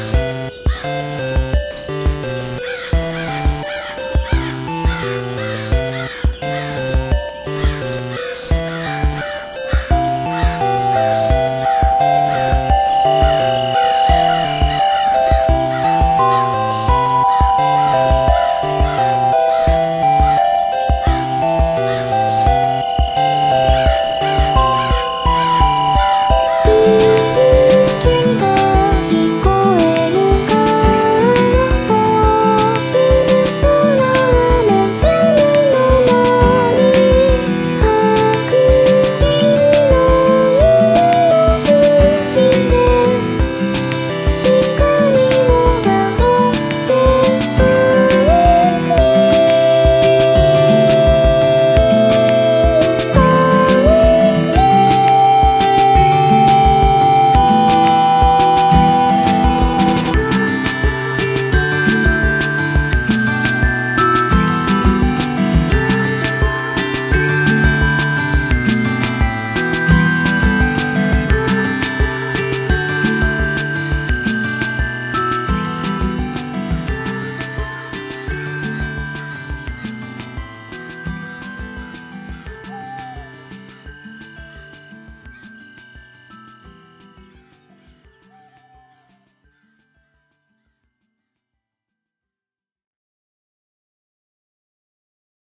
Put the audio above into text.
Bye.